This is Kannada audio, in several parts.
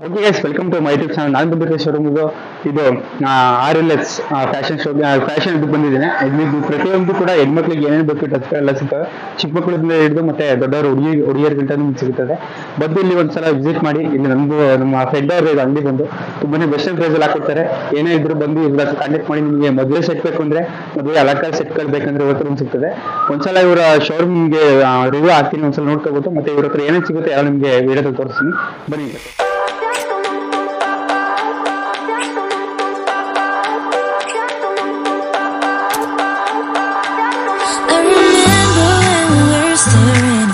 Guys welcome to my YouTube channel ನಾನು ಬಂದಿರೋ ಶೋರೂಮ್ ಇದು ಇದು R L S fashion show fashion ಇದು ಬಂದಿದ್ದೇನೆ. ಇದು ಪ್ರತಿಯೊಂದು ಕೂಡ ಹೆಣ್ಮಕ್ಳಿಗೆ ಏನೇನು ಬೇಕು ಟಚ್ ಎಲ್ಲ ಸಿಗ್ತವೆ ಚಿಕ್ಕ ಮಕ್ಕಳಿಂದ ಹಿಡಿದು ಮತ್ತೆ ದೊಡ್ಡವರು ಹುಡುಗಿ, ಹುಡುಗಿಯರ್ಗಿಂತ ನಿಮ್ಗೆ ಸಿಗುತ್ತದೆ ಬಂದು ಇಲ್ಲಿ ಒಂದ್ಸಲ ವಿಸಿಟ್ ಮಾಡಿ. ಇಲ್ಲಿ ನಮ್ದು, ನಮ್ಮ ಫ್ರೆಂಡ್ ಅವ್ರ ಅಂಗಡಿ ಬಂದು. ತುಂಬಾನೇ ಬೆಸ್ಟ್ ಪ್ರೈಸ್ ಅಲ್ಲಿ ಹಾಕೊಡ್ತಾರೆ ಏನೇ ಇದ್ರು ಬಂದು ಇವ್ರ ಕಾಂಟ್ಯಾಕ್ಟ್ ಮಾಡಿ ನಿಮಗೆ ಮದುವೆ ಸೆಟ್ ಬೇಕು ಅಂದ್ರೆ, ಮದುವೆ ಅಲಂಕಾರ ಸೆಟ್ಗಳು ಬೇಕಂದ್ರೆ ಇವತ್ತು ರೂಮ್ ಸಿಗ್ತದೆ. ಒಂದ್ಸಲ ಇವರ ಶೋರೂಮ್ಗೆ ರಿವ್ಯೂ ಹಾಕ್ತೀನಿ, ಒಂದ್ಸಲ ನೋಡ್ಕೋಬಹುದು ಮತ್ತೆ ಇವ್ರ ಹತ್ರ ಏನೇನು ಸಿಗುತ್ತೆ ಯಾವ ನಿಮಗೆ ವಿಡಿಯೋದಲ್ಲಿ ತೋರಿಸ್ತೀನಿ. ಬನ್ನಿ.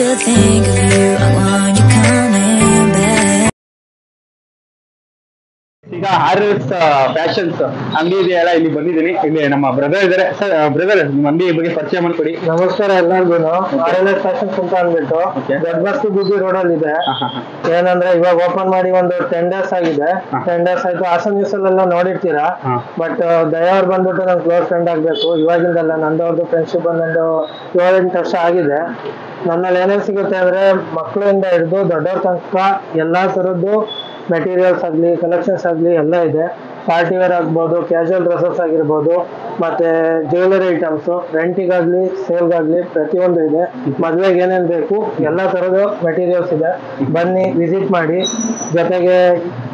Still think of you. ಈಗ ಆರ್ ಎಸ್ ಫ್ಯಾಷನ್ಸ್ ಅಂಗಡಿ ಇದೆಯಲ್ಲ ಇಲ್ಲಿ ಬಂದಿದ್ದೀನಿ. ಇಲ್ಲಿ ನಮ್ಮ ಬ್ರದರ್ ಇದಾರೆ. ಸರ್ ಬ್ರದರ್ ನಿಮ್ಮ ಅಂಗಡಿ ಬಗ್ಗೆ ಪರಿಚಯ ಮಾಡ್ಕೊಡಿ. ನಮಸ್ಕಾರ ಎಲ್ಲರಿಗೂ. ಆರ್ ಎಲ್ ಎಸ್ ಫ್ಯಾಷನ್ಸ್ ಅಂತ ಅಂದ್ಬಿಟ್ಟು. ದೊಡ್ಡ ಬಿಜಿ ರೋಡ್ ಅಲ್ಲಿ ಇದೆ. ಏನಂದ್ರೆ ಇವಾಗ ಓಪನ್ ಮಾಡಿ ಒಂದು ಟೆನ್ ಡೇಸ್ ಆಗಿದೆ. ಟೆನ್ ಡೇಸ್ ಆಯ್ತು. ಹಾಸನ್ ನ್ಯೂಸ್ ಅಲ್ಲೆಲ್ಲ ನೋಡಿರ್ತೀರಾ. ಬಟ್ ದಯವರ್ ಬಂದ್ಬಿಟ್ಟು ನನ್ ಕ್ಲೋಸ್ ಫ್ರೆಂಡ್ ಆಗ್ಬೇಕು. ಇವಾಗಿಂದಲ್ಲ ನಂದವ್ರದ್ದು ಫ್ರೆಂಡ್ಶಿಪ್ ಬಂದೊಂದು ಏಳೆಂಟು ವರ್ಷ ಆಗಿದೆ. ನನ್ನಲ್ಲಿ ಏನೇನ್ ಸಿಗುತ್ತೆ ಅಂದ್ರೆ ಮಕ್ಕಳಿಂದ ಹಿಡಿದು ದೊಡ್ಡವ್ರ ತನಕ ಎಲ್ಲಾ ತರದ್ದು ಮೆಟೀರಿಯಲ್ಸ್ ಆಗಲಿ ಕಲೆಕ್ಷನ್ಸ್ ಆಗಲಿ ಎಲ್ಲ ಇದೆ. ಪಾರ್ಟಿ ವೇರ್ ಆಗ್ಬೋದು ಕ್ಯಾಶುವಲ್ ಡ್ರೆಸ್ಸಸ್ ಆಗಿರ್ಬೋದು, ಮತ್ತೆ ಜ್ಯುವೆಲರಿ ಐಟಮ್ಸು ರೆಂಟಿಗಾಗ್ಲಿ ಸೇಲ್ಗಾಗಲಿ ಪ್ರತಿಯೊಂದು ಇದೆ. ಮದುವೆಗೆ ಏನೇನು ಬೇಕು, ಎಲ್ಲ ಥರದ ಮೆಟೀರಿಯಲ್ಸ್ ಇದೆ. ಬನ್ನಿ ವಿಸಿಟ್ ಮಾಡಿ. ಜೊತೆಗೆ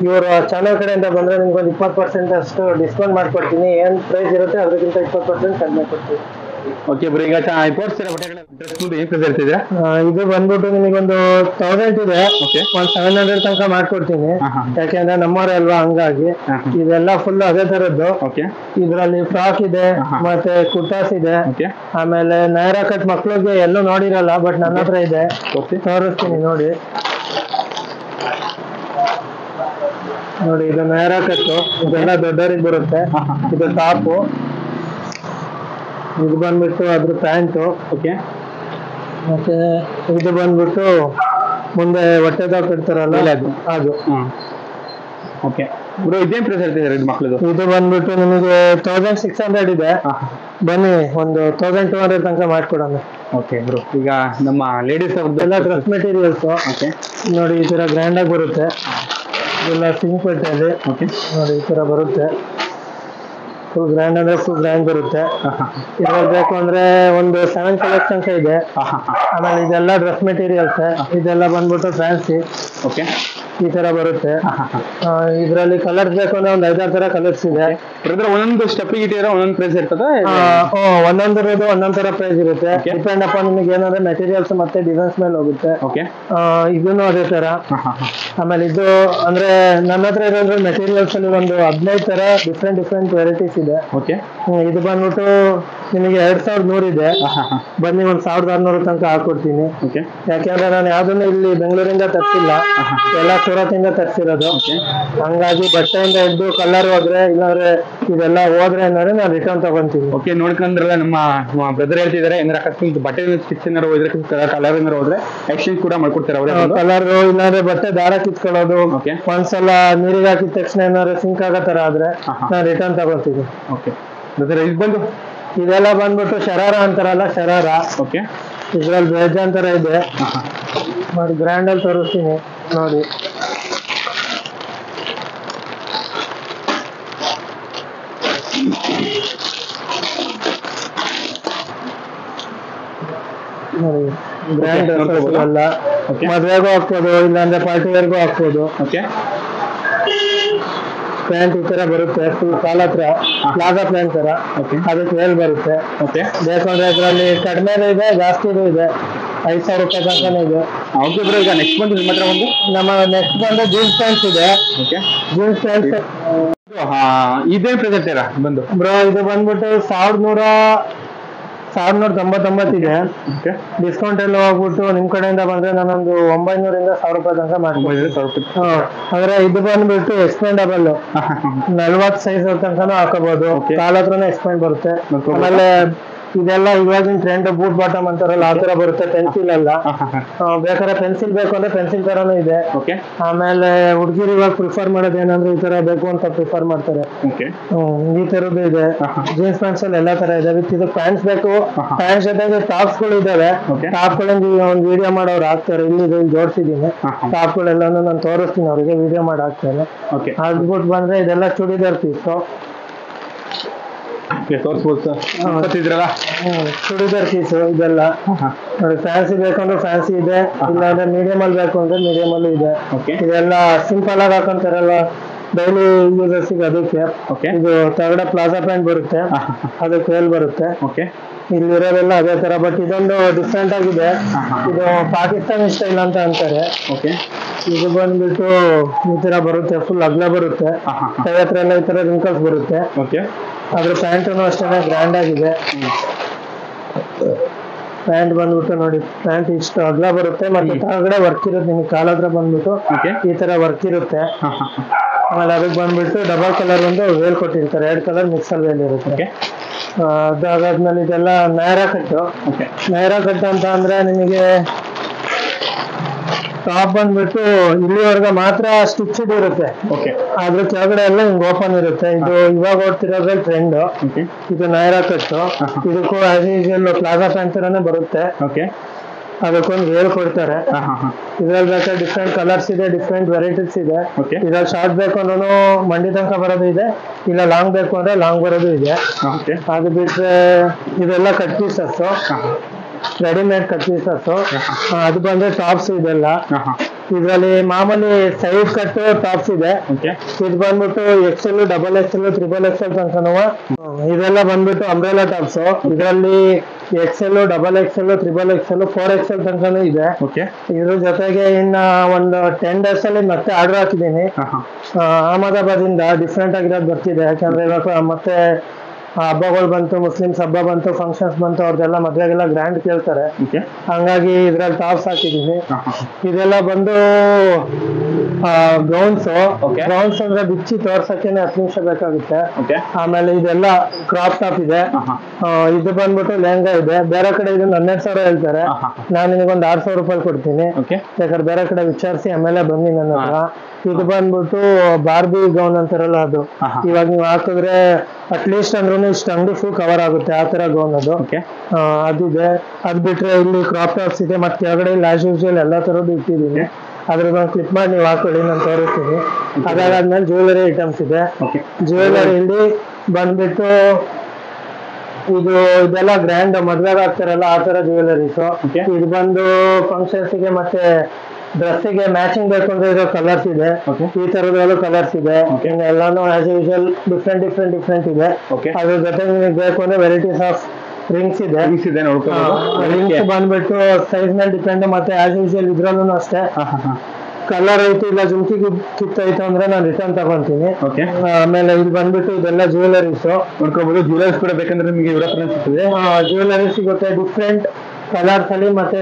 ಇವರು ಚಾನಲ್ ಕಡೆಯಿಂದ ಬಂದರೆ ನಿಮ್ಗೊಂದು ಇಪ್ಪತ್ತು ಪರ್ಸೆಂಟ್ ಅಷ್ಟು ಡಿಸ್ಕೌಂಟ್ ಮಾಡ್ಕೊಡ್ತೀನಿ. ಏನು ಪ್ರೈಸ್ ಇರುತ್ತೆ, ಅದಕ್ಕಿಂತ ಇಪ್ಪತ್ತು ಪರ್ಸೆಂಟ್ ಕಡಿಮೆ ಕೊಡ್ತೀನಿ. ಓಕೆ ಬ್ರೋ ಈಗ ತೋರಿಸ್ತೀರಾ ಬಟ್ಟೆಗಳ ಡ್ರೆಸ್ ಏನ್ ಪ್ರೈಸ್ ಇರ್ತಿದ್ರೆ ಇದು ಬಂದ್ಬಿಟ್ಟು ನಿಮಗೊಂದು ತೌಸಂಡ್ ಇದೆ. ಓಕೆ ಒಂದು ಸೆವೆನ್ ಹಂಡ್ರೆಡ್ ತನಕ ಮಾಡ್ಕೊಡ್ತೀನಿ. ಯಾಕೆಂದ್ರೆ ನಮ್ಮವರೇ ಅಲ್ವಾ ಹಂಗಾಗಿ. ಇದೆಲ್ಲ ಫುಲ್ ಅದೇ ತರದ್ದು. ಓಕೆ ಇದ್ರಲ್ಲಿ ಫ್ರಾಕ್ ಇದೆ ಮತ್ತೆ ಕುರ್ತಾಸ್ ಇದೆ. ಓಕೆ ಆಮೇಲೆ ನೈರಾ ಕಟ್ ಮಕ್ಳಿಗೆ ಎಲ್ಲೂ ನೋಡಿರಲ್ಲ ಬಟ್ ನನ್ನ ಹತ್ರ ಇದೆ. ತೋರಿಸಿ ತೋರಿಸ್ತೀನಿ ನೋಡಿ. ನೋಡಿ ಇದು ನೈರಾ ಕಟ್ಟು ಇದೆಲ್ಲ ದೊಡ್ಡವರಿಗೆ ಬರುತ್ತೆ. ಇದು ಟಾಪು ಇದು ಬಂದ್ಬಿಟ್ಟು ಅದ್ರ ಪ್ಯಾಂಟು. ಓಕೆ. ಮತ್ತೆ ಇದು ಬಂದ್ಬಿಟ್ಟು ಮುಂದೆ ಹೊಟ್ಟೆದಾಗ ಕಟ್ತಾರಲ್ಲ ಅದು. ಓಕೆ. ಬ್ರೋ ಇದೇನ್ ಪ್ರೈಸ್ ಹೇಳ್ತಿದ್ದಾರೆ ಇದು ಮಕ್ಕಳದು ಇದು ಬಂದ್ಬಿಟ್ಟು ನಿಮಗೆ ತೌಸಂಡ್ ಸಿಕ್ಸ್ ಹಂಡ್ರೆಡ್ ಇದೆ. ಬನ್ನಿ ಒಂದು ತೌಸಂಡ್ ಟೂ ಹಂಡ್ರೆಡ್ ತನಕ ಮಾಡ್ಕೊಡೋಣ. Okay bro. ಈಗ ನಮ್ಮ ಲೇಡೀಸ್ ಎಲ್ಲ ಡ್ರೆಸ್ ಮೆಟೀರಿಯಲ್ಸ್ ಓಕೆ. ನೋಡಿ ಈ ತರ ಗ್ರ್ಯಾಂಡ್ ಆಗಿ ಬರುತ್ತೆ. ಇದೆಲ್ಲ ಸಿಂಕ್ ಪಟ್ಟೆಯಲ್ಲಿ ಓಕೆ. ನೋಡಿ ಈ ತರ ಬರುತ್ತೆ. ಫುಲ್ ಗ್ರ್ಯಾಂಡ್ ಅಂದ್ರೆ ಫುಲ್ ಗ್ರ್ಯಾಂಡ್ ಬರುತ್ತೆ. ಇದ್ರಲ್ಲಿ ಬೇಕು ಅಂದ್ರೆ ಒಂದು ಸೆವೆನ್ ಕಲೆಕ್ಷನ್ಸ್ ಇದೆ. ಆಮೇಲೆ ಇದೆಲ್ಲ ಡ್ರೆಸ್ ಮೆಟೀರಿಯಲ್ಸ್ ಇದೆಲ್ಲ ಬಂದ್ಬಿಟ್ಟು ಫ್ಯಾನ್ಸಿ ಓಕೆ ಈ ತರ ಬರುತ್ತೆ. ಇದರಲ್ಲಿ ಕಲರ್ಸ್ ಬೇಕು ಅಂದ್ರೆ ಒಂದ್ ಐದಾರು ತರ ಕಲರ್ಸ್ ಇದೆ. ಒಂದೊಂದು ಸ್ಟೆಪ್ ಇಟ್ಟಿದ್ರೆ ಒಂದೊಂದು ಪ್ರೈಸ್ ಇರ್ತದೆ? ಒಂದೊಂದರದ್ದು ಒಂದೊಂದ್ ತರ ಪ್ರೈಸ್ ಇರುತ್ತೆ. ಡಿಪೆಂಡ್ ಅಪ್ ನಿಮಗೆ ಏನಂದ್ರೆ ಮೆಟೀರಿಯಲ್ಸ್ ಮತ್ತೆ ಡಿಸೈನ್ಸ್ ಮೇಲೆ ಹೋಗುತ್ತೆ. ಇದನ್ನು ಅದೇ ತರ. ಆಮೇಲೆ ಇದು ಅಂದ್ರೆ ನನ್ನ ಹತ್ರ ಇರೋದ್ರ ಮೆಟೀರಿಯಲ್ಸ್ ಅಲ್ಲಿ ಒಂದು ಹದಿನೈದು ತರ ಡಿಫ್ರೆಂಟ್ ಡಿಫ್ರೆಂಟ್ ವೆರೈಟೀಸ್ ಇದೆ. ಇದು ಬಂದ್ಬಿಟ್ಟು ನಿಮಗೆ ಎರಡ್ ಸಾವಿರದ ನೂರು ಇದೆ. ಬನ್ನಿ ಒಂದ್ ಸಾವಿರದ ಆರ್ನೂರ ತನಕ ಹಾಕೊಡ್ತೀನಿ ಓಕೆ ಯಾಕೆಂದ್ರೆ ನಾನು ಯಾವ್ದನ್ನು ಇಲ್ಲಿ ಬೆಂಗಳೂರಿಂದ ತರ್ಸಿಲ್ಲ. ಎಲ್ಲ ಸೂರತ್ ಇಂದ ತರ್ಸಿರೋದು. ಹಂಗಾಗಿ ಬಟ್ಟೆಯಿಂದ ಹಿಡ್ದು ಕಲರ್ ಹೋದ್ರೆ ಇಲ್ಲಾಂದ್ರೆ ಇದೆಲ್ಲ ಹೋದ್ರೆ ಅಂದ್ರೆ ನಾನು ರಿಟರ್ನ್ ತಗೊಂತೀನಿ. ಓಕೆ ನೋಡ್ಕೊಂಡ್ರಲ್ಲ ನಮ್ಮ ಬ್ರದರ್ ಹೇಳ್ತಿದ್ದಾರೆ ಏನಾರ ಅಕಸ್ಮಾತ್ ಬಟ್ಟೆ ಸ್ಟಿಚ್ ಏನಾರು ಹೋದ್ರೆ ಕಲರ್ ಏನಾರು ಹೋದ್ರೆ ಎಕ್ಸ್ಚೇಂಜ್ ಕೂಡ ಮಾಡ್ಕೊಡ್ತಾರೆ ಅವರೇ ಕಲರ್ ಇಲ್ಲಾಂದ್ರೆ ಬಟ್ಟೆ ದಾರ ಕಿತ್ಕೊಳ್ಳೋದು. ಒಂದ್ಸಲ ನೀರಿಗೆ ಹಾಕಿದ ತಕ್ಷಣ ಏನಾದ್ರು ಸಿಂಕ್ ಆಗೋ ತರ ಆದ್ರೆ. ನಾನು ರಿಟರ್ನ್ ತಗೊಳ್ತೀನಿ. ಓಕೆ ಬ್ರದರ್ ಇದು ಬಂದು? ಇದೆಲ್ಲ ಬಂದ್ಬಿಟ್ಟು ಶರಾರ ಅಂತಾರಲ್ಲ ಶರಾರ. ಓಕೆ ಇದ್ರಲ್ಲಿ ಬೇಜಾನ್ ತರ ಇದೆ. ನೋಡಿ ಗ್ರ್ಯಾಂಡ್ ಅಲ್ಲಿ ತೋರಿಸ್ತೀನಿ ನೋಡಿ. ನೋಡಿ. Okay. ಮದ್ವೆಗೂ ಹಾಕ್ಬೋದು ಇಲ್ಲಾಂದ್ರೆ ಪಾರ್ಟಿ ವೇರ್ಗೂ ಹಾಕ್ಬೋದು. ಓಕೆ ಪ್ಯಾಂಟ್ ಈ ತರ ಬರುತ್ತೆ ಫುಲ್ ಕಾಲ್ ಹತ್ರ. ಲಾಗ ಪ್ಯಾಂಟ್ ತರ. ಅದಕ್ಕೆ ಮೇಲ್ ಬರುತ್ತೆ. ಓಕೆ ಬೇಕಂದ್ರೆ ಇದರಲ್ಲಿ ಕಡಿಮೆ ಇದೆ ಜಾಸ್ತಿ ಇದೆ. ಐದ್ ಸಾವಿರ ರೂಪಾಯಿ ತನಕ ಇದೆ. ಓಕೆ ಬ್ರೋ ಈಗ ನೆಕ್ಸ್ಟ್ ಬಂದು ನಿಮ್ಮ ಹತ್ರ ಒಂದು? ನಮ್ಮ ನೆಕ್ಸ್ಟ್ ಬಂದು ಜೀನ್ಸ್ ಪ್ಯಾಂಟ್ಸ್ ಇದೆ. ಓಕೆ ಜೀನ್ಸ್ ಪ್ಯಾಂಟ್ಸ್ ಇದೇನ್ ಪ್ರೆಸೆಂಟ್ ಇರ ಬಂದು? ಬ್ರೋ ಇದು ಬಂದ್ಬಿಟ್ಟು ಸಾವಿರದ ನೂರ ಸಾವಿರದ ತೊಂಬತ್ತೊಂಬತ್ತಿದೆ ಡಿಸ್ಕೌಂಟ್ ಎಲ್ಲ ಹೋಗ್ಬಿಟ್ಟು ನಿಮ್ ಕಡೆಯಿಂದ ಬಂದ್ರೆ ನಾನೊಂದು ಒಂಬೈನೂರಿಂದ ಸಾವಿರ ರೂಪಾಯಿ ತನಕ ಸಾವಿರ ಹಾ, ಅಂದ್ರೆ ಇದು ಬಂದ್ಬಿಟ್ಟು ಎಕ್ಸ್ಪೆಂಡಬಲ್. ನಲ್ವತ್ ಸೈಜ್ ತನಕ ಹಾಕೋಬಹುದು. ಕಾಲ ಹತ್ರನೇ ಎಕ್ಸ್ಪೆಂಡ್ ಬರುತ್ತೆ. ಆಮೇಲೆ ಇದೆಲ್ಲ ಇವಾಗಿನ ಟ್ರೆಂಡ್ ಬೂಟ್ ಬಾಟಮ್ ಅಂತಾರಲ್ಲ ಆ ತರ ಬರುತ್ತೆ ಪೆನ್ಸಿಲ್ ಎಲ್ಲ. ಬೇಕಾದ್ರೆ ಪೆನ್ಸಿಲ್ ಬೇಕು ಅಂದ್ರೆ ಪೆನ್ಸಿಲ್ ತರಾನು ಇದೆ. ಓಕೆ ಆಮೇಲೆ ಹುಡುಗಿರು ಇವಾಗ ಪ್ರಿಫರ್ ಮಾಡೋದು ಏನಂದ್ರೆ ಈ ತರ ಬೇಕು ಅಂತ ಪ್ರಿಫರ್ ಮಾಡ್ತಾರೆ. ಈ ತರದ್ದು ಇದೆ. ಜೀನ್ಸ್ ಪ್ಯಾಂಟ್ಸ್ ಅಲ್ಲಿ ಎಲ್ಲಾ ತರ ಇದೆ. ವಿತ್ ಇದು ಪ್ಯಾಂಟ್ಸ್ ಬೇಕು. ಪ್ಯಾಂಟ್ಸ್ ಜೊತೆಗೆ ಟಾಪ್ಸ್ಗಳು ಇದಾವೆ. ಟಾಪ್ ಗಳಿಂದ ಒಂದು ವಿಡಿಯೋ ಮಾಡೋರು ಹಾಕ್ತಾರೆ. ಇಲ್ಲಿ ಜೋಡಿಸಿದೀನಿ. ಟಾಪ್ ಗಳೆಲ್ಲಾನು ನಾನು ತೋರಿಸ್ತೀನಿ ಅವರಿಗೆ ವಿಡಿಯೋ ಮಾಡಿ ಹಾಕ್ತೇನೆ. ಓಕೆ ಅದ್ಬಿಟ್ಟು ಬಂದ್ರೆ ಇದೆಲ್ಲ ಚೂಡಿದಾರ್ ಪೀಸು ಓಕೆ ತೋರಿಸ್ಬೋದು ಸರ್ ಗೊತ್ತಿದ್ರಲ್ಲ? ಚೂಡಿದಾರ್ ಪೀಸು ಇದೆಲ್ಲ. ನೋಡಿ ಫ್ಯಾನ್ಸಿ ಬೇಕಂದ್ರೆ ಫ್ಯಾನ್ಸಿ ಇದೆ ಇಲ್ಲಾಂದ್ರೆ ಮೀಡಿಯಂ ಅಲ್ಲಿ ಬೇಕು ಅಂದ್ರೆ ಮೀಡಿಯಂ ಅಲ್ಲಿ ಇದೆ. ಓಕೆ ಇದೆಲ್ಲ ಸಿಂಪಲ್ ಆಗಿ ಹಾಕೊಂತಾರಲ್ಲ ಡೈಲಿ ಯೂಸರ್ಸ್ ಅದಕ್ಕೆ. ಓಕೆ ಇದು ತಗಡ ಪ್ಲಾಜಾ ಪ್ಯಾಂಟ್ ಬರುತ್ತೆ. ಅದು ಕೇಲ್ ಬರುತ್ತೆ. ಇಲ್ಲಿರೋದೆಲ್ಲ ಅದೇ ತರ ಬಟ್ ಇದೊಂದು ಡಿಫ್ರೆಂಟ್ ಆಗಿದೆ. ಇದು ಪಾಕಿಸ್ತಾನಿ ಸ್ಟೈಲ್ ಅಂತ ಅಂತಾರೆ. ಓಕೆ ಇದು ಬಂದ್ಬಿಟ್ಟು ಈ ತರ ಬರುತ್ತೆ ಫುಲ್ ಅಗ್ಲ ಬರುತ್ತೆ. ಕೈ ಹತ್ರ ಎಲ್ಲ ಈ ತರ ರಿಂಕಲ್ಸ್ ಬರುತ್ತೆ. ಓಕೆ ಅದ್ರ ಪ್ಯಾಂಟು ಅಷ್ಟೇ ಗ್ರ್ಯಾಂಡ್ ಆಗಿದೆ. ಪ್ಯಾಂಟ್ ಬಂದ್ಬಿಟ್ಟು ನೋಡಿ ಪ್ಯಾಂಟ್ ಇಷ್ಟು ಅಗ್ಲ ಬರುತ್ತೆ ಮತ್ತೆ. ಕೆಳಗಡೆ ವರ್ಕ್ ಇರುತ್ತೆ ನಿಮ್ಗೆ ಕಾಲ ಹತ್ರ ಬಂದ್ಬಿಟ್ಟು ಈ ತರ ವರ್ಕ್ ಇರುತ್ತೆ. ಆಮೇಲೆ ಅದಕ್ಕೆ ಬಂದ್ಬಿಟ್ಟು ಡಬಲ್ ಕಲರ್ ಒಂದು ವೇಲ್ ಕೊಟ್ಟಿರ್ತಾರೆ. ಎರಡು ಕಲರ್ ಮಿಕ್ಸ್ ಅಲ್ಲಿ ವೇಲ್ ಇರುತ್ತೆ ಅದಾದ್ಮೇಲೆ ಇದೆಲ್ಲ ನೈರಾ ಕಟ್ಟು. ನೈರಾ ಕಟ್ ಅಂತ ಅಂದ್ರೆ ನಿಮಗೆ ಟಾಪ್ ಬಂದ್ಬಿಟ್ಟು ಇಲ್ಲಿವರೆಗೆ ಮಾತ್ರ ಸ್ಟಿಚ್ಡ್ ಇರುತ್ತೆ. ಓಕೆ ಅದ್ರ ಕೆಳಗಡೆ ಎಲ್ಲ ಹಿಂಗ್ ಓಪನ್ ಇರುತ್ತೆ. ಇದು ಇವಾಗ ಓಡ್ತಿರೋದ್ರಲ್ಲಿ ಟ್ರೆಂಡ್ ಇದು ನೈರಾ ಕಟ್ಟು. ಇದಕ್ಕೂ ಆಸ್ ಯೂಶಲ್ ಪ್ಲಾಜಾ ಪ್ಯಾಂಟ್ ತರಾನೇ ಬರುತ್ತೆ. ಓಕೆ ಅದಕ್ಕೊಂದು ಹೇಳ್ಕೊಡ್ತಾರೆ ಇದ್ರಲ್ಲಿ ಬೇಕಾದ್ರೆ ಡಿಫ್ರೆಂಟ್ ಕಲರ್ಸ್ ಇದೆ ಡಿಫ್ರೆಂಟ್ ವೆರೈಟೀಸ್ ಇದೆ. ಓಕೆ ಇದ್ರಲ್ಲಿ ಶಾರ್ಟ್ ಬೇಕು ಅಂದ್ರೂ ಮಂಡಿ ತನಕ ಬರೋದು ಇದೆ. ಇಲ್ಲ ಲಾಂಗ್ ಬೇಕು ಅಂದ್ರೆ ಲಾಂಗ್ ಬರೋದು ಇದೆ. ಓಕೆ ಅದು ಬಿಟ್ರೆ ಇದೆಲ್ಲ cut pieces readymade cut pieces ಅದು ಬಂದ್ರೆ ಟಾಪ್ಸ್ ಇದೆಲ್ಲ. ಇದರಲ್ಲಿ ಮಾಮೂಲಿ ಸೈಡ್ ಕಟ್ ಟಾಪ್ಸ್ ಇದೆ. ಓಕೆ ಇದು ಬಂದ್ಬಿಟ್ಟು XL double XL triple XL ತನಕನೂ. ಇದೆಲ್ಲ ಬಂದ್ಬಿಟ್ಟು ಅಂಬ್ರೆಲಾ ಟಾಪ್ಸ್ ಇದರಲ್ಲಿ XL double XL triple XL four XL ತನಕನೂ ಇದೆ. ಓಕೆ ಇದ್ರ ಜೊತೆಗೆ ಇನ್ನ ಒಂದು ಟೆನ್ ಡೇಸ್ ಅಲ್ಲಿ ಮತ್ತೆ ಆರ್ಡರ್ ಹಾಕಿದ್ದೀನಿ. ಹಾ ಹಾ ಆ, ಅಹಮದಾಬಾದ್ ಇಂದ ಡಿಫ್ರೆಂಟ್ ಆಗಿರೋದು ಬರ್ತಿದೆ. ಯಾಕಂದ್ರೆ ಇವಾಗ ಮತ್ತೆ ಹಬ್ಬಗಳು ಬಂತು ಮುಸ್ಲಿಮ್ಸ್ ಹಬ್ಬ ಬಂತು ಫಂಕ್ಷನ್ಸ್ ಬಂತು ಅವ್ರದ್ದೆಲ್ಲ ಮದ್ವೆಗೆಲ್ಲ ಗ್ರ್ಯಾಂಡ್ ಕೇಳ್ತಾರೆ. ಓಕೆ ಹಂಗಾಗಿ ಇದ್ರಲ್ಲಿ ಟಾಪ್ಸ್ ಹಾಕಿದೀನಿ ಹಾ ಹಾ ಇದೆಲ್ಲ ಬಂದು Okay. ಗೌನ್ಸ್ ಅಂದ್ರೆ ಬಿಚ್ಚಿ ತೋರ್ಸಕ್ಕೆನೆ ಹತ್ತು ನಿಮಿಷ ಬೇಕಾಗುತ್ತೆ. ಓಕೆ ಆಮೇಲೆ ಇದೆಲ್ಲ ಕ್ರಾಪ್ ಟಾಪ್ ಇದೆ. ಇದು ಬಂದ್ಬಿಟ್ಟು ಲೆಹಂಗಾ ಇದೆ. ಬೇರೆ ಕಡೆ ಇದನ್ನ ಹನ್ನೆರಡು ಸಾವಿರ ಹೇಳ್ತಾರೆ. ನಾನು ನಿನಗೊಂದು ಆರು ಸಾವಿರ ರೂಪಾಯಿ ಕೊಡ್ತೀನಿ. ಓಕೆ ಬೇಕಾದ್ರೆ ಬೇರೆ ಕಡೆ ವಿಚಾರಿಸಿ ಆಮೇಲೆ ಬನ್ನಿ ನನ್ನ ಇದು ಬಂದ್ಬಿಟ್ಟು ಬಾರ್ಬಿ ಗೌನ್ ಅಂತಾರಲ್ಲ ಅದು. ಇವಾಗ ನೀವು ಹಾಕಿದ್ರೆ ಅಟ್ಲೀಸ್ಟ್ ಅಂದ್ರೂ ಇಷ್ಟು ಅಂಗಡಿ ಫುಲ್ ಕವರ್ ಆಗುತ್ತೆ ಆ ತರ ಗೌನ್ ಅದು. ಅದಿದೆ. ಅದ್ ಬಿಟ್ರೆ ಇಲ್ಲಿ ಕ್ರಾಪ್ ಟಾಪ್ಸ್ ಇದೆ ಮತ್ತೆ ಕೆಳಗಡೆ ಇಲ್ಲಿ ಆಸ್ ಯೂಶುವಲ್ ಎಲ್ಲಾ ತರದ್ದು ಇಟ್ಟಿದ್ದೀನಿ. ಅದ್ರದ್ದು ಕ್ಲಿಪ್ ಮಾಡಿ ನೀವು ಹಾಕೊಳ್ಳಿ ನಾನು ತೋರಿಸ್ತೀನಿ. ಅದಾದ್ಮೇಲೆ ಜ್ಯುವೆಲರಿ ಐಟಮ್ಸ್ ಇದೆ. ಓಕೆ ಜ್ಯುವೆಲರಿ ಇಲ್ಲಿ ಬಂದ್ಬಿಟ್ಟು ಇದು ಇದೆಲ್ಲ ಗ್ರ್ಯಾಂಡ್ ಮದ್ವೆಗೆ ಹಾಕ್ತಾರಲ್ಲ ಆ ತರ ಜ್ಯುವೆಲರೀಸ್. ಇದು ಬಂದು ಫಂಕ್ಷನ್ಸ್ಗೆ ಮತ್ತೆ ಡ್ರೆಸ್ಸಿಗೆ ಮ್ಯಾಚಿಂಗ್ ಬೇಕು ಅಂದ್ರೆ ಕಲರ್ಸ್ ಇದೆ. ಈ ತರದ್ರಲ್ಲೂ ಕಲರ್ಸ್ ಇದೆ. ಎಲ್ಲಾನು as usual different different different ಇದೆ. ಅದ್ರ ಜೊತೆ ನಿಮಗೆ ಬೇಕು ಅಂದ್ರೆ ವೆರೈಟೀಸ್ ಆಫ್ ರಿಂಗ್ಸ್ ಇದೆ. ರಿಂಗ್ಸ್ ಬಂದ್ಬಿಟ್ಟು ಸೈಜ್ ಮೇಲೆ ಡಿಪೆಂಡ್ ಮತ್ತೆ ಆಸ್ ಯೂಶಲ್ ಇದ್ರಲ್ಲೂ ಅಷ್ಟೇ. ಕಲರ್ ಐತಿ ಇಲ್ಲ ಜುಮ್ಕಿ ಐತ ಅಂದ್ರೆ ನಾನು ರಿಟರ್ನ್ ತಗೊಂತೀನಿ. ಆಮೇಲೆ ಇಲ್ಲಿ ಬಂದ್ಬಿಟ್ಟು ಇದೆಲ್ಲ ಜ್ಯುವೆಲರೀಸ್ ನೋಡ್ಕೋಬಹುದು ಜ್ಯುವೆಲರ್ಸ್ ಕೂಡ ಬೇಕಂದ್ರೆ ನಿಮಗೆ ರೆಫರೆನ್ಸ್ ಸಿಗ್ತದೆ ಜ್ಯುವೆಲರಿ ಸಿಗುತ್ತೆ. ಡಿಫ್ರೆಂಟ್ ಕಲರ್ಸ್ ಅಲ್ಲಿ ಮತ್ತೆ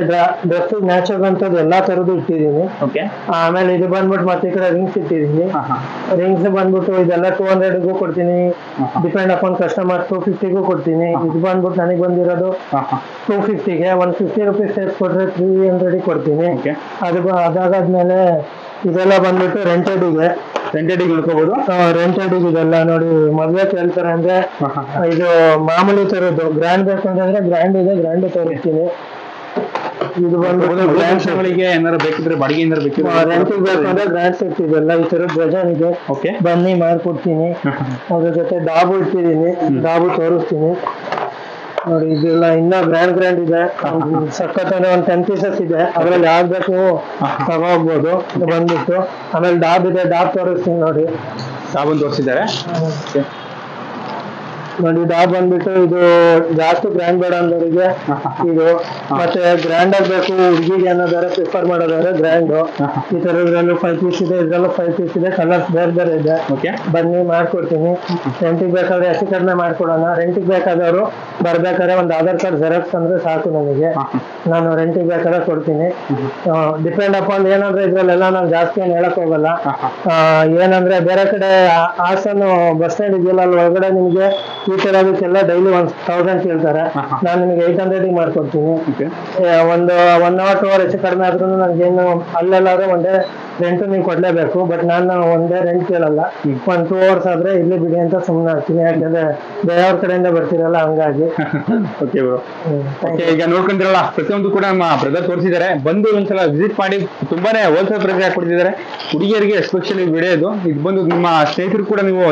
ಡ್ರೆಸ್ ಮ್ಯಾಚ್ ಆಗುವಂತದ್ದು ಎಲ್ಲಾ ತರದ್ದು ಇಟ್ಟಿದೀನಿ ಓಕೆ ಆಮೇಲೆ ಇದು ಬಂದ್ಬಿಟ್ಟು ಮತ್ತೆ ಈ ಕಡೆ ರಿಂಗ್ಸ್ ಹಾ ರಿಂಗ್ಸ್ ಬಂದ್ಬಿಟ್ಟು ಇದೆಲ್ಲ ಟೂ ಹಂಡ್ರೆಡ್ಗೂ ಕೊಡ್ತೀನಿ. ಡಿಪೆಂಡ್ ಅಪಾನ್ ಕಸ್ಟಮರ್ ಟೂ ಫಿಫ್ಟಿಗೂ ಕೊಡ್ತೀನಿ. ಇದು ಬಂದ್ಬಿಟ್ಟು ನನಗೆ ಬಂದಿರೋದು ಟೂ ಫಿಫ್ಟಿಗೆ ಒನ್ ಫಿಫ್ಟಿ ರುಪೀಸ್ ಸೇರ್ಸ್ ಕೊಟ್ರೆ ತ್ರೀ ಹಂಡ್ರೆಡ್ ಕೊಡ್ತೀನಿ. ಓಕೆ ಅದು ಅದಾದ್ಮೇಲೆ ಅದಾಗಾದ್ಮೇಲೆ ಇದೆಲ್ಲ ಬಂದ್ಬಿಟ್ಟು ರೆಂಟೆಡ್ ಇದೆ ರೆಂಟೆಡ್ ನೋಡ್ಕೋಬಹುದು ರೆಂಟೆಡ್ ಇದೆಲ್ಲ ನೋಡಿ ಮದ್ವೆ ಕೇಳ್ತಾರೆ ಅಂದ್ರೆ ಇದು ಮಾಮೂಲಿ ತರದ್ದು ಗ್ರ್ಯಾಂಡ್ ಬೇಕು ಅಂತಂದ್ರೆ ಗ್ರ್ಯಾಂಡ್ ಇದೆ ಗ್ರ್ಯಾಂಡ್ ತೋರಿಸ್ತೀನಿ. ಇದು ಬಂದ್ಬಿಟ್ಟು ಗಳಿಗೆ ಏನಾರು ಬೇಕಿದ್ರೆ ಬಾಡಿಗೆ ಏನಾರು ಬೇಕಿದ್ರೆ ರೆಂಟಿಗೆ ಬೇಕು ಅಂದ್ರೆ ಗ್ರ್ಯಾಂಡ್ ಸೆಟ್ ಇದೆಲ್ಲ ಈ ತರ ಡಜನ್ ಇದೆ. ಓಕೆ ಬನ್ನಿ ಮಾಡ್ಕೊಡ್ತೀನಿ ಅದ್ರ ಜೊತೆ ಡಾಬು ಇಟ್ಟಿದ್ದೀನಿ ಡಾಬು ತೋರಿಸ್ತೀನಿ. ನೋಡಿ ಇದೆಲ್ಲ ಇನ್ನ ಗ್ರ್ಯಾಂಡ್ ಗ್ರ್ಯಾಂಡ್ ಇದೆ. ಸಖತ್ತಾನೆ ಒಂದ್ ಟೆನ್ ಪೀಸಸ್ ಇದೆ. ಅದ್ರಲ್ಲಿ ಯಾವ್ದು ಬೇಕು ನೀವು ತಗೋಗ್ಬೋದು ಬಂದ್ಬಿಟ್ಟು ಆಮೇಲೆ ಡಾಬ್ ಇದೆ ಡಾಬ್ ತೋರಿಸ್ತೀನಿ ನೋಡಿ. ಸಾಬೂನ್ ತೋರಿಸಿದ್ದಾರೆ. ನೋಡಿ ಡಾ ಬಂದ್ಬಿಟ್ಟು ಇದು ಜಾಸ್ತಿ ಗ್ರ್ಯಾಂಡ್ ಬೇಡ ಅಂದವರಿಗೆ ಇದು ಮತ್ತೆ ಗ್ರ್ಯಾಂಡ್ ಆಗ್ಬೇಕು ಹುಡುಗಿಗೆ ಅನ್ನೋದಾದ್ರೆ ಪ್ರಿಫರ್ ಮಾಡೋದಾದ್ರೆ ಗ್ರ್ಯಾಂಡ್ ಈ ತರದ್ರಲ್ಲೂ ಫೈವ್ ಪೀಸ್ ಇದೆ ಇದ್ರಲ್ಲೂ ಫೈವ್ ಪೀಸ್ ಇದೆ ಕಲರ್ಸ್ ಬೇರೆ ಬೇರೆ ಇದೆ. ಓಕೆ ಬನ್ನಿ ಮಾಡ್ಕೊಡ್ತೀನಿ. ರೆಂಟಿಗೆ ಬೇಕಾದ್ರೆ ಹೆಚ್ಚು ಕಡಿಮೆ ಮಾಡ್ಕೊಡೋಣ. ರೆಂಟಿಗೆ ಬೇಕಾದವರು ಬರ್ಬೇಕಾದ್ರೆ ಒಂದು ಆಧಾರ್ ಕಾರ್ಡ್ ಜೆರಾಕ್ಸ್ ಅಂದ್ರೆ ಸಾಕು ನನಗೆ ನಾನು ರೆಂಟಿಗೆ ಬೇಕಾದ್ರೆ ಕೊಡ್ತೀನಿ. ಡಿಪೆಂಡ್ ಅಪಾನ್ ಏನಂದ್ರೆ ಇದ್ರಲ್ಲೆಲ್ಲ ನಾನು ಜಾಸ್ತಿ ಏನು ಹೇಳಕ್ ಹೋಗಲ್ಲ. ಏನಂದ್ರೆ ಬೇರೆ ಕಡೆ ಹಾಸನ ಬಸ್ ಸ್ಟ್ಯಾಂಡ್ ಇದೆಯಲ್ಲ ಅಲ್ಲಿ ಒಳಗಡೆ ನಿಮಗೆ ಈ ತರದಕ್ಕೆಲ್ಲ ಡೈಲಿ ಒನ್ ತೌಸಂಡ್ ಕೇಳ್ತಾರೆ. ನಾನು ನಿಮಗೆ ಏಟ್ ಹಂಡ್ರೆಡ್ ಮಾಡ್ಕೊಡ್ತೀನಿ. ಒಂದು ಒನ್ ಅವರ್ ಟೂ ಅವರ್ ಹೆಚ್ಚು ಕಡಿಮೆ ಆದ್ರೂ ನನಗೇನು ಅಲ್ಲೆಲ್ಲಾದ್ರೆ ಒಂದೇ ರೆಂಟ್ ನೀವು ಕೊಡ್ಲೇಬೇಕು ಬಟ್ ನಾನು ಒಂದೇ ರೆಂಟ್ ಕೇಳಲ್ಲ. ಒನ್ ಟೂ ಅವರ್ಸ್ ಆದ್ರೆ ಇಲ್ಲಿ ಬಿಡಿ ಅಂತ ಸುಮ್ಮನೆ ಆಗ್ತೀನಿ ಯಾಕಂದ್ರೆ ಬೇರೆಯವ್ರ ಕಡೆಯಿಂದ ಬರ್ತೀರಲ್ಲ ಹಂಗಾಗಿ. ಓಕೆ ಬ್ರೋ ಓಕೆ ಈಗ ನೋಡ್ಕೊಂಡಿರಲ್ಲ ಪ್ರತಿಯೊಂದು ಕೂಡ ನಮ್ಮ ಬ್ರದರ್ ತೋರಿಸಿದ್ದಾರೆ. ಬಂದು ಒಂದ್ಸಲ ವಿಸಿಟ್ ಮಾಡಿ ತುಂಬಾನೇ ಹೋಲ್ಸೇಲ್ ಪ್ರೈಸ್ ಹಾಕೊಡ್ತಿದ್ದಾರೆ ಹುಡುಗಿಯರಿಗೆ ಎಸ್ಪೆಷಲಿ ವಿಡಿಯೋ ಇದು. ಇದು ಬಂದು ನಿಮ್ಮ ಸ್ನೇಹಿತರು ಕೂಡ ನೀವು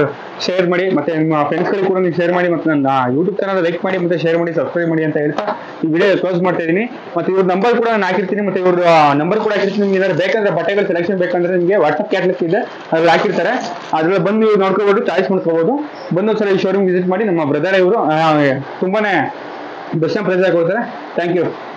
ಶೇರ್ ಮಾಡಿ ಮತ್ತೆ ನಿಮ್ಮ ಫ್ರೆಂಡ್ಸ್ಗಳಿಗೆ ಕೂಡ ನೀವು ಶೇರ್ ಮಾಡಿ ಮತ್ತೆ ನನ್ನ ಯೂಟ್ಯೂಬ್ ಚಾನಲ್ ಲೈಕ್ ಮಾಡಿ ಮತ್ತೆ ಶೇರ್ ಮಾಡಿ ಸಬ್ಸ್ಕ್ರೈಬ್ ಮಾಡಿ ಅಂತ ಹೇಳ್ತಾ ಈ ವಿಡಿಯೋ ಕ್ಲೋಸ್ ಮಾಡ್ತಾ ಇದೀನಿ ಮತ್ತೆ ಇವ್ರ ನಂಬರ್ ಕೂಡ ನಾನು ಹಾಕಿರ್ತೀನಿ ಮತ್ತೆ ಇವ್ರ ನಂಬರ್ ಕೂಡ ಹಾಕಿರ್ತೀನಿ. ನಿಮ್ಗೆ ಏನಾದ್ರು ಬೇಕಂದ್ರೆ ಬಟ್ಟೆಗಳು ಸೆಲೆಕ್ಷನ್ ಬೇಕಂದ್ರೆ ನಿಮಗೆ ವಾಟ್ಸಪ್ ಕ್ಯಾಟ್ಲಿಕ್ ಇದೆ, ಅದ್ರಲ್ಲಿ ಹಾಕಿರ್ತಾರೆ. ಅದ್ರಲ್ಲಿ ಬಂದು ನೀವು ಚಾಯ್ಸ್ ಮಾಡ್ಕೋಬಹುದು ಬಂದು ಒಂದ್ಸಲ ಈ ಶೋರೂಮ್ ವಿಸಿಟ್ ಮಾಡಿ ನಮ್ಮ ಬ್ರದರ್ ಇವರು ತುಂಬಾನೇ ಬೆಸ್ಟ್ ಪ್ರೈಸ್ ಹಾಕೊಳ್ತಾರೆ ಥ್ಯಾಂಕ್ ಯು